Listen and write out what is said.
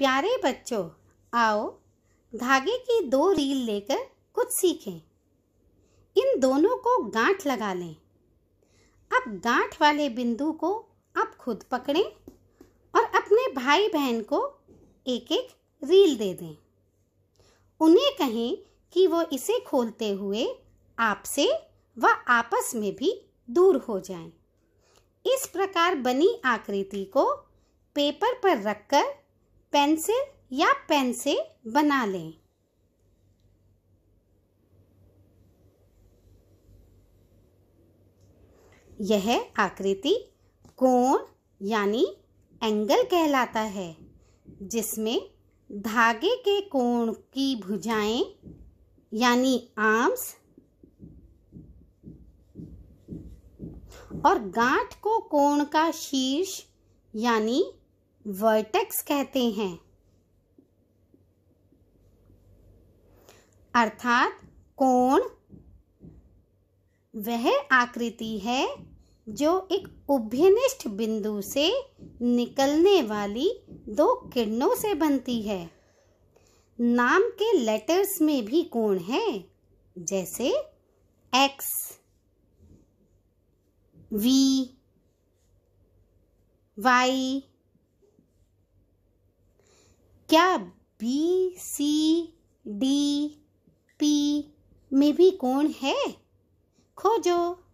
प्यारे बच्चों, आओ धागे की दो रील लेकर कुछ सीखें। इन दोनों को गांठ लगा लें। अब गांठ वाले बिंदु को आप खुद पकड़ें और अपने भाई बहन को एक एक रील दे दें। उन्हें कहें कि वो इसे खोलते हुए आपसे व आपस में भी दूर हो जाएँ। इस प्रकार बनी आकृति को पेपर पर रखकर पेंसिल या पेन से बना लें। यह आकृति कोण यानी एंगल कहलाता है, जिसमें धागे के कोण की भुजाएँ यानी आर्म्स और गांठ को कोण का शीर्ष यानी वर्टेक्स कहते हैं। अर्थात कोण वह आकृति है जो एक उभयनिष्ठ बिंदु से निकलने वाली दो किरणों से बनती है। नाम के लेटर्स में भी कोण है, जैसे एक्स वी वाई क्या बी सी डी पी में भी कोण है? खोजो।